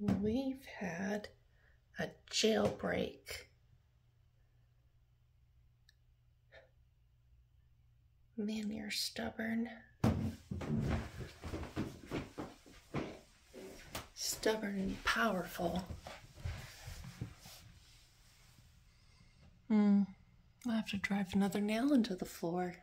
We've had a jailbreak. Man, you're stubborn. Stubborn and powerful. Hmm. I'll have to drive another nail into the floor.